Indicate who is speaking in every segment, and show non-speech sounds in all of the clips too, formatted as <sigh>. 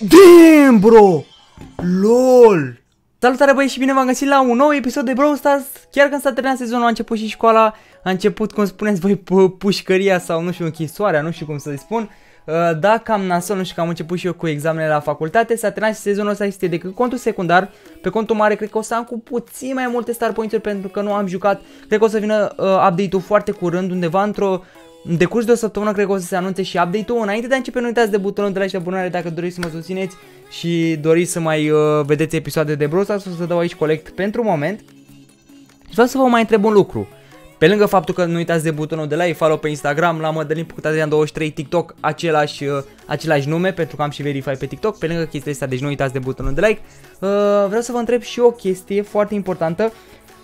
Speaker 1: Damn, bro! LOL! Salutare băieți și bine v-am găsit la un nou episod de Brawl Stars. Chiar când s-a terminat sezonul a început și școala. A început, cum spuneți voi, pușcăria sau nu știu, închisoarea, nu știu cum să-i spun. Uh, Da, cam nasol, nu știu că am început și eu cu examenele la facultate. S-a terminat și sezonul ăsta este decât contul secundar. Pe contul mare cred că o să am cu puțin mai multe star points pentru că nu am jucat. Cred că o să vină uh, update-ul foarte curând undeva într-o în decurs de o săptămână cred că o să se anunțe și update-ul. Înainte de a începe, nu uitați de butonul de like și abonare dacă doriți să mă susțineți și doriți să mai uh, vedeți episoade de Brawl Stars. O să dau aici colect pentru moment. Și vreau să vă mai întreb un lucru. Pe lângă faptul că nu uitați de butonul de like, follow pe Instagram, la Mădălin.adrian23, TikTok, același, uh, același nume, pentru că am și verify pe TikTok. Pe lângă chestia asta, deci nu uitați de butonul de like. Uh, vreau să vă întreb și o chestie foarte importantă.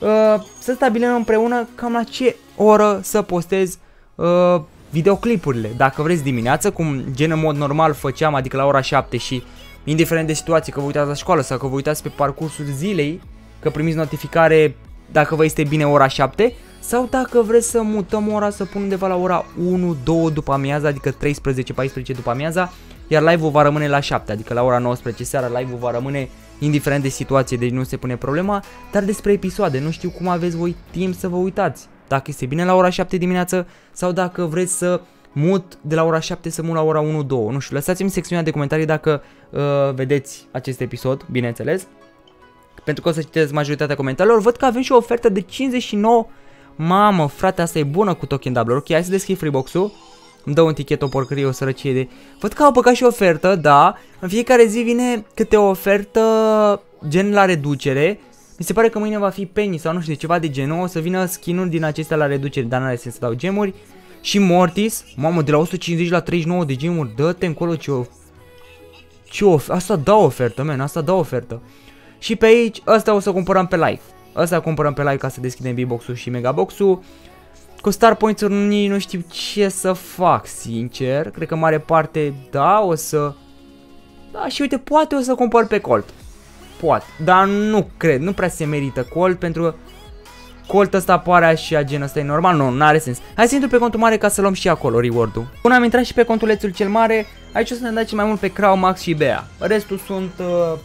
Speaker 1: Uh, să stabilim împreună cam la ce oră să postez uh, videoclipurile. Dacă vreți dimineață, cum gen în mod normal făceam, adică la ora 7 și indiferent de situație, că vă uitați la școală sau că vă uitați pe parcursul zilei, că primiți notificare dacă vă este bine ora 7, sau dacă vreți să mutăm ora să pun undeva la ora 1-2 după amiaza, adică 13-14 după amiaza, iar live-ul va rămâne la 7, adică la ora 19 seara live-ul va rămâne indiferent de situație, deci nu se pune problema, dar despre episoade, nu știu cum aveți voi timp să vă uitați dacă este bine la ora 7 dimineață sau dacă vreți să mut de la ora 7 să mut la ora 1-2. Nu știu, lăsați-mi secțiunea de comentarii dacă uh, vedeți acest episod, bineînțeles. Pentru că o să citeți majoritatea comentariilor. Văd că avem și o ofertă de 59. Mamă, frate, asta e bună cu token double. Ok, hai să deschid freebox-ul. Îmi dă un tichet, o porcărie, o sărăcie de... Văd că au băgat și ofertă, da. În fiecare zi vine câte o ofertă gen la reducere mi se pare că mâine va fi Penny sau nu știu, ceva de genul. O să vină skin din acestea la reducere, dar n-are sens să dau gemuri. Și Mortis, mamă, de la 150 la 39 de gemuri, dă-te încolo ce o... Ce o... Asta da ofertă, man, asta da ofertă. Și pe aici, asta o să cumpărăm pe live. Asta cumpărăm pe live ca să deschidem B-box-ul și Megabox-ul. Cu Star Points-uri nu știu ce să fac, sincer. Cred că mare parte, da, o să... Da, și uite, poate o să cumpăr pe Colt poate. Dar nu cred, nu prea se merită Colt pentru că Colt ăsta apare așa gen ăsta e normal, nu, nu are sens. Hai să intru pe contul mare ca să luăm și acolo reward-ul. Până am intrat și pe contulețul cel mare, aici o să ne dai mai mult pe Crow, Max și Bea. Restul sunt, uh,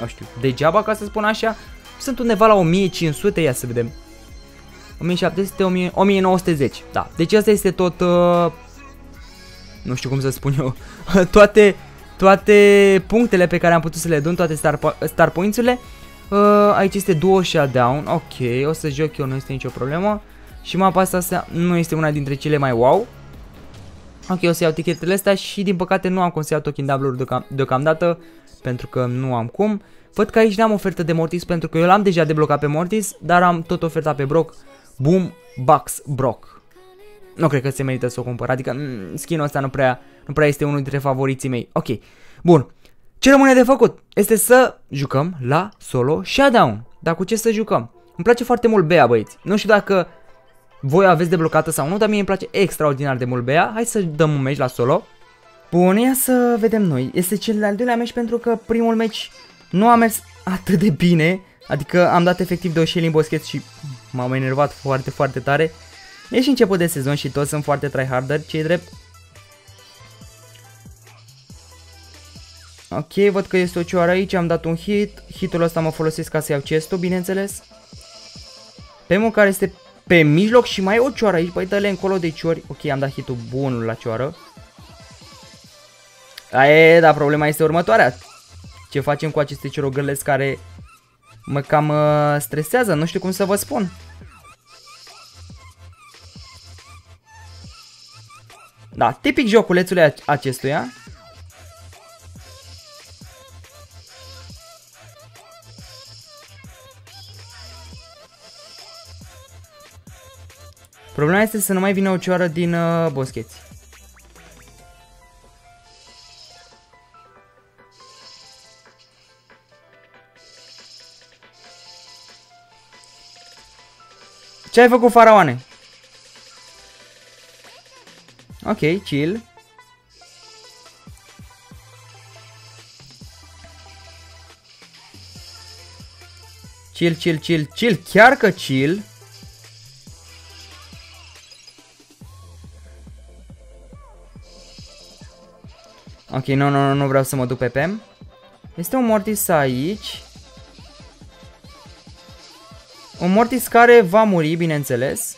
Speaker 1: nu știu, degeaba ca să spun așa. Sunt undeva la 1500, ia să vedem. 1700, 1910, da. Deci asta este tot, uh, nu știu cum să spun eu, <laughs> toate toate punctele pe care am putut să le dăm, toate star, po star points-urile. Uh, aici este duo shutdown, ok, o să joc eu, nu este nicio problemă. Și mapa asta nu este una dintre cele mai wow. Ok, o să iau tichetele astea și din păcate nu am cum să iau token double deocam deocamdată pentru că nu am cum. Văd că aici n-am ofertă de Mortis pentru că eu l-am deja deblocat pe Mortis, dar am tot oferta pe Brock. Boom, Box, Brock nu cred că se merită să o cumpăr. Adică mm, skin-ul ăsta nu prea, nu prea este unul dintre favoriții mei. Ok, bun. Ce rămâne de făcut este să jucăm la solo shutdown. Dar cu ce să jucăm? Îmi place foarte mult Bea, băieți. Nu știu dacă voi aveți deblocată sau nu, dar mie îmi place extraordinar de mult Bea. Hai să dăm un match la solo. Bun, ia să vedem noi. Este cel de-al doilea match pentru că primul match nu a mers atât de bine. Adică am dat efectiv de o în boschet și m-am enervat foarte, foarte tare. E și început de sezon și toți sunt foarte tryharder, ce drept. Ok, văd că este o cioară aici, am dat un hit. Hitul ăsta mă folosesc ca să iau chestul, bineînțeles. Pemul care este pe mijloc și mai e o cioară aici, băi, dă-le încolo de ciori. Ok, am dat hitul bunul la cioară. Aie, dar problema este următoarea. Ce facem cu aceste ciorogălezi care mă cam uh, stresează, nu știu cum să vă spun. Da, tipic joculețului acestuia. Problema este să nu mai vină o cioară din uh, boscheți. Ce ai făcut, faraoane? Ok, chill. Chill, chill, chill, chill, chiar că chill. Ok, nu, nu, nu, nu vreau să mă duc pe Pem. Este un Mortis aici. Un Mortis care va muri, bineînțeles.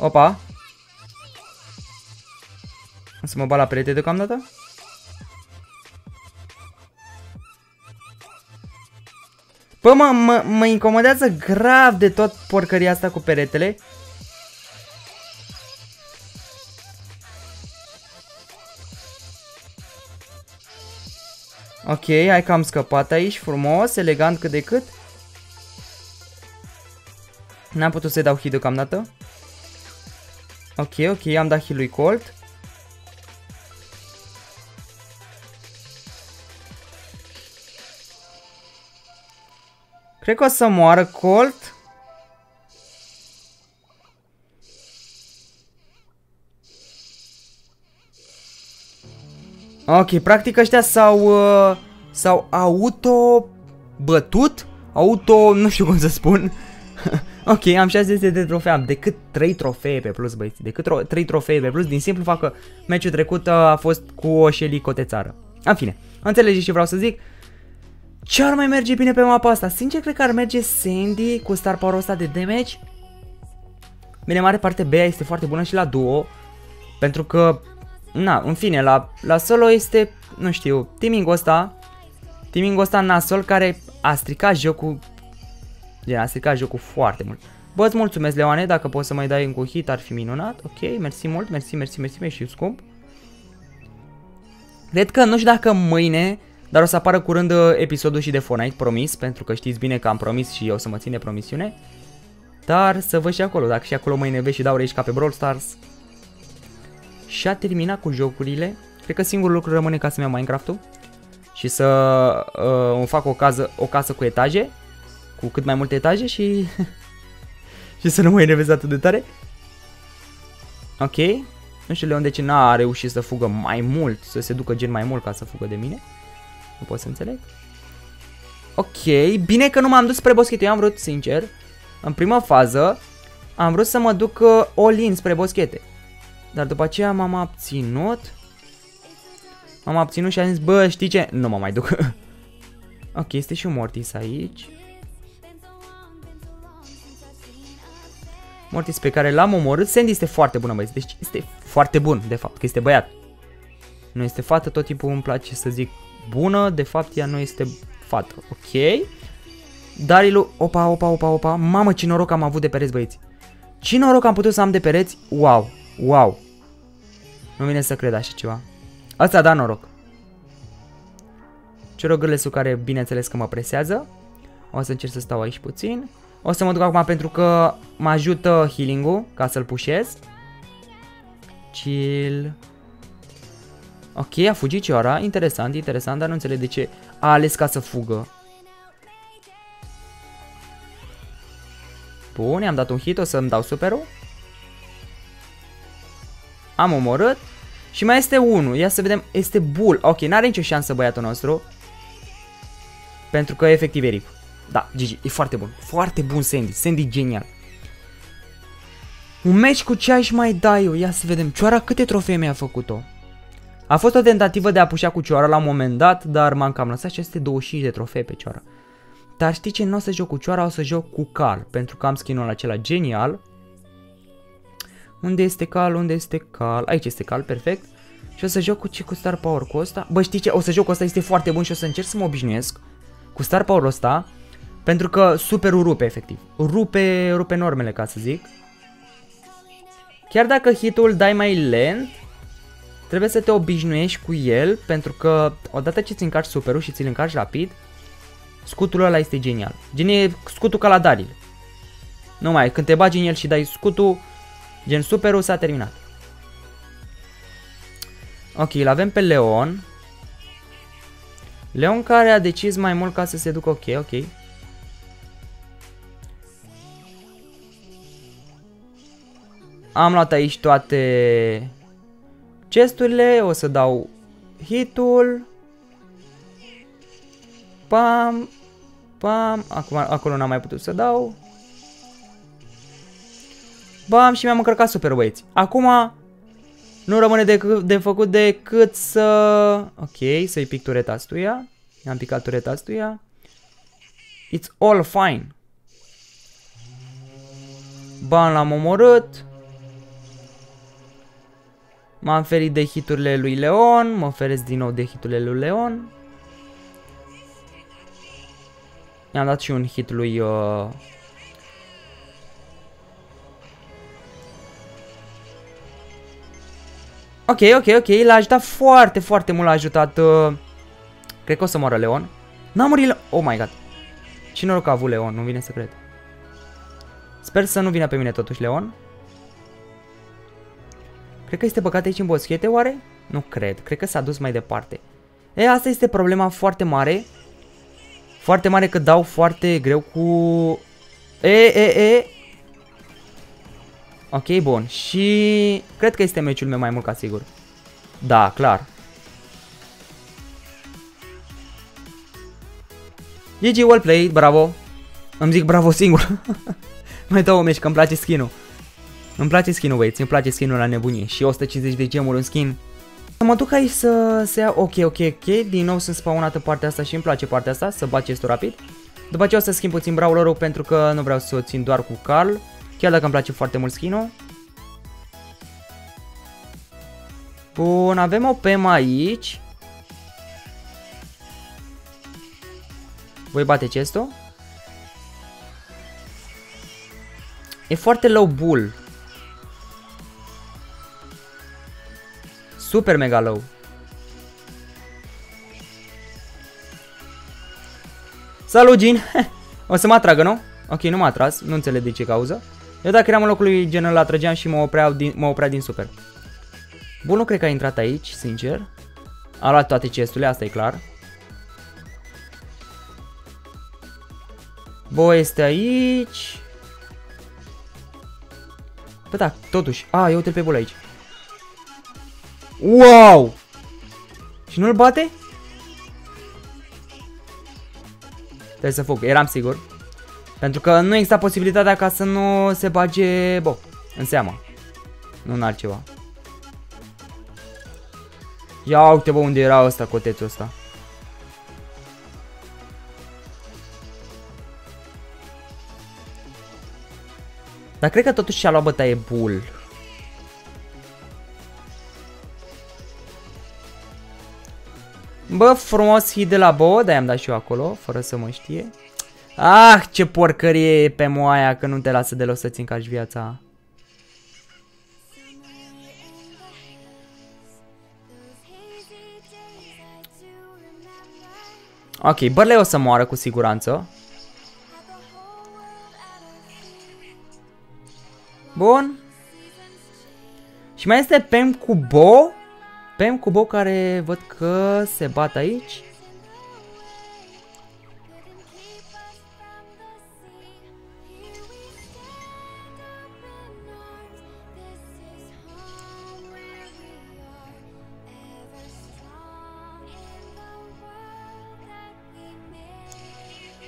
Speaker 1: Opa. O să mă bat la perete deocamdată? Bă, mă, mă, mă incomodează grav de tot porcăria asta cu peretele. Ok, hai că am scăpat aici, frumos, elegant cât de cât. N-am putut să-i dau hit deocamdată. Ok, ok, am dat heal lui Colt. Cred că o să moară Colt. Ok, practic ăștia s-au uh, s-au auto bătut, auto, nu știu cum să spun. Ok, am 600 de trofee, am decât 3 trofee pe plus, băieți, decât 3 trofee pe plus, din simplu fac că meciul trecut uh, a fost cu o Shelly cotețară. În fine, înțelegeți ce vreau să zic? Ce ar mai merge bine pe mapa asta? Sincer, cred că ar merge Sandy cu star power ăsta de damage. Bine, mare parte B este foarte bună și la duo. Pentru că, na, în fine, la, la solo este, nu știu, teaming-ul ăsta. Teaming-ul ăsta nasol care a stricat jocul. Gen, a stricat jocul foarte mult. Bă, îți mulțumesc, Leoane, dacă poți să mai dai un cu hit, ar fi minunat. Ok, mersi mult, mersi, mersi, mersi, mersi, scump. Cred că, nu știu dacă mâine dar o să apară curând uh, episodul și de Fortnite, promis, pentru că știți bine că am promis și eu să mă țin de promisiune. Dar să văd și acolo, dacă și acolo mă enervez și dau rage ca pe Brawl Stars. Și a terminat cu jocurile. Cred că singurul lucru rămâne ca să-mi iau Minecraft-ul. Și să uh, îmi fac o, casă, o casă cu etaje. Cu cât mai multe etaje și... <laughs> și să nu mă enervez atât de tare. Ok. Nu știu Leon de ce n-a reușit să fugă mai mult, să se ducă gen mai mult ca să fugă de mine. Nu pot să înțeleg. Ok, bine că nu m-am dus spre boschete. Eu am vrut, sincer, în prima fază, am vrut să mă duc uh, all-in spre boschete. Dar după aceea m-am abținut. M-am abținut și am zis, bă, știi ce? Nu mă mai duc. <laughs> ok, este și un Mortis aici. Mortis pe care l-am omorât. Sandy este foarte bună, băieți. Deci este foarte bun, de fapt, că este băiat. Nu este fată, tot timpul îmi place să zic bună, de fapt ea nu este fată. Ok. Darilu, opa, opa, opa, opa. Mamă, ce noroc am avut de pereți, băieți. Ce noroc am putut să am de pereți? Wow, wow. Nu vine să cred așa ceva. Asta da noroc. Ciorogârlesul care, bineînțeles că mă presează. O să încerc să stau aici puțin. O să mă duc acum pentru că mă ajută healing-ul ca să-l pușez. Chill. Ok, a fugit Cioara, interesant, interesant, dar nu înțeleg de ce a ales ca să fugă. Bun, i-am dat un hit, o să-mi dau superul. Am omorât. Și mai este unul, ia să vedem, este Bull. Ok, n-are nicio șansă băiatul nostru. Pentru că efectiv e rip. Da, GG, e foarte bun. Foarte bun Sandy, Sandy genial. Un match cu ce aș mai da eu, ia să vedem. Cioara câte trofee mi-a făcut-o? A fost o tentativă de a pușea cu cioara la un moment dat, dar m-am cam lăsat și este 25 de trofee pe cioara. Dar știi ce? Nu o să joc cu cioara, o să joc cu Cal, pentru că am skin-ul acela genial. Unde este Cal? Unde este Cal? Aici este Cal, perfect. Și o să joc cu ce? Cu Star Power cu ăsta? Bă, știi ce? O să joc cu ăsta, este foarte bun și o să încerc să mă obișnuiesc cu Star Power ăsta. Pentru că superul rupe, efectiv. Rupe, rupe normele, ca să zic. Chiar dacă hitul dai mai lent, Trebuie să te obișnuiești cu el pentru că odată ce ți încarci superul și ți-l încarci rapid, scutul ăla este genial. Gen e scutul ca la Daryl. Nu mai, când te bagi în el și dai scutul, gen superul s-a terminat. Ok, îl avem pe Leon. Leon care a decis mai mult ca să se ducă ok, ok. Am luat aici toate chesturile, o să dau hitul. Pam, pam, acum, acolo n-am mai putut să dau. Bam și mi-am încărcat super băieți. Acum Nu rămâne de, de făcut decât să... Ok, să-i pic tureta stuia. I-am picat tureta stuia. It's all fine. Ban l-am omorât. M-am ferit de hiturile lui Leon. Mă feresc din nou de hiturile lui Leon. I-am dat și un hit lui... Uh... Ok, ok, ok. L-a ajutat foarte, foarte mult. L-a ajutat... Uh... Cred că o să moară Leon. N-a murit Oh my god. Ce noroc a avut Leon, nu vine să cred. Sper să nu vină pe mine totuși Leon. Cred că este băgat aici în boschete, oare? Nu cred. Cred că s-a dus mai departe. E, asta este problema foarte mare. Foarte mare că dau foarte greu cu... E, e, e. Ok, bun. Și cred că este meciul meu mai mult ca sigur. Da, clar. GG, well played, bravo. Îmi zic bravo singur. <laughs> mai dau o meci, că îmi place skin-ul. Îmi place skin-ul, băieți, îmi place skin-ul la nebunie. Și 150 de gemuri în skin. Mă duc aici să, să iau, ok, ok, ok, din nou sunt spawnată partea asta și îmi place partea asta, să bat chestul rapid. După aceea o să schimb puțin brawlerul pentru că nu vreau să o țin doar cu Carl, chiar dacă îmi place foarte mult skin-ul. Bun, avem o PM aici. Voi bate chestul. E foarte low bull. Super mega low. Salut, Gin! <laughs> o să mă atragă, nu? Ok, nu m-a atras, nu înțeleg de ce cauză. Eu dacă eram în locul lui Gen îl atrăgeam și mă oprea din, mă oprea din super. Bun, nu cred că a intrat aici, sincer. A luat toate chesturile, asta e clar. Bo este aici. Bă, da, totuși. A, eu uite pe bol aici. Wow! Și nu-l bate? Trebuie să fug, eram sigur. Pentru că nu exista posibilitatea ca să nu se bage, bo, în seama. Nu în altceva. Ia uite bă unde era ăsta, cotețul ăsta. Dar cred că totuși și-a luat bătaie bull. Bă, frumos hit de la Bo, dar i-am dat și eu acolo, fără să mă știe. Ah, ce porcărie e pe moaia că nu te lasă deloc să-ți încarci viața. Ok, Bărlei o să moară cu siguranță. Bun. Și mai este Pem cu Bo. Pem cu Bo care văd că se bat aici.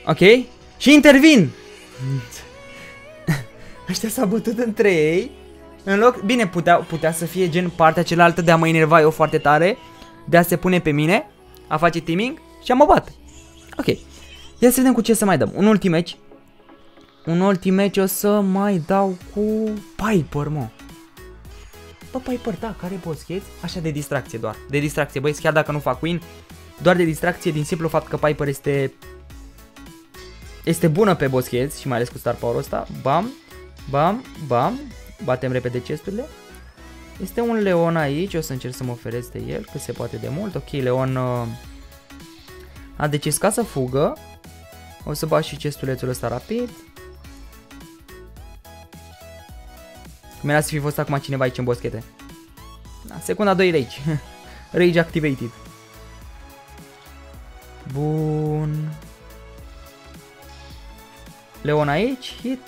Speaker 1: Ok? Și intervin! <laughs> Ăștia s-au bătut între ei. În loc, bine, putea, putea să fie gen partea cealaltă de a mă enerva eu foarte tare, de a se pune pe mine, a face teaming și a mă bat. Ok. Ia să vedem cu ce să mai dăm. Un ultim match. Un ultim match o să mai dau cu Piper, mă. Bă, Piper, da, care boscheți? Așa de distracție doar. De distracție, băi, chiar dacă nu fac win, doar de distracție din simplu fapt că Piper este este bună pe boscheți și mai ales cu star power ăsta. Bam, bam, bam. Batem repede chesturile. Este un leon aici, o să încerc să mă oferesc de el, cât se poate de mult. Ok, leon uh, a decis ca să fugă. O să bat și chestulețul ăsta rapid. Cum era să fi fost acum cineva aici în boschete. Da, secunda 2 rage. <laughs> rage activated. Bun. Leon aici, hit.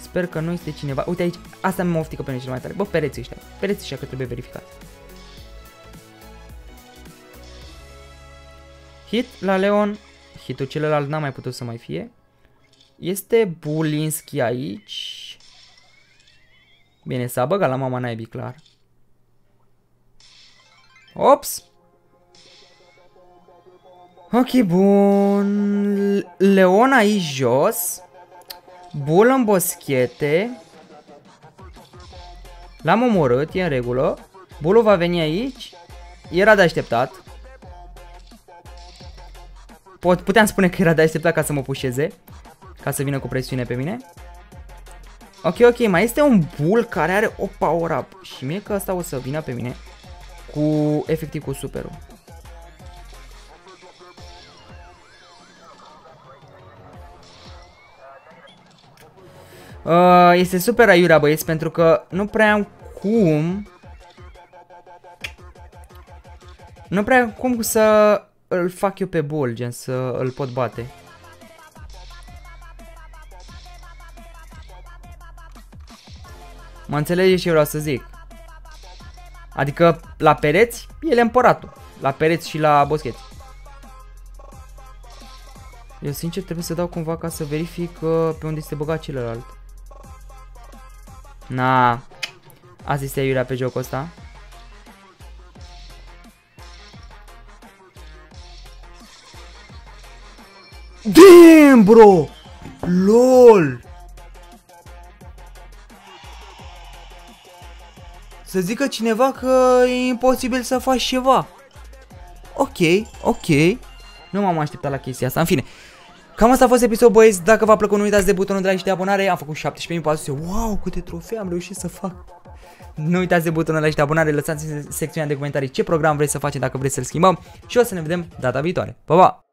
Speaker 1: Sper că nu este cineva. Uite aici, asta mă oftică pe mine cel mai tare. Bă, pereții ăștia. Pereții ăștia că trebuie verificat. Hit la Leon. Hitul celălalt n-a mai putut să mai fie. Este Bulinski aici. Bine, s-a băgat la mama naibii, clar. Ops! Ok, bun. Leon aici jos. Bul în boschete. L-am omorât, e în regulă. Bulul va veni aici. Era de așteptat. Pot, puteam spune că era de așteptat ca să mă pușeze. Ca să vină cu presiune pe mine. Ok, ok, mai este un bull care are o power up. Și mie că asta o să vină pe mine cu, efectiv, cu superul. Uh, este super aiurea băieți pentru că nu prea am cum Nu prea am cum să îl fac eu pe bull, gen să îl pot bate. Mă înțelege ce vreau să zic. Adică la pereți, el e împăratul. La pereți și la boscheți. Eu sincer trebuie să dau cumva ca să verific uh, pe unde este băgat celălalt. Na, asta este iurea pe jocul ăsta. Damn, bro! LOL! Să zică cineva că e imposibil să faci ceva. Ok, ok. Nu m-am așteptat la chestia asta. În fine, Cam asta a fost episodul, băieți. Dacă v-a plăcut, nu uitați de butonul de like și de abonare. Am făcut 17.400. Wow, câte trofee am reușit să fac. Nu uitați de butonul de like și de abonare. Lăsați în secțiunea de comentarii ce program vreți să facem dacă vreți să-l schimbăm. Și o să ne vedem data viitoare. Pa, pa!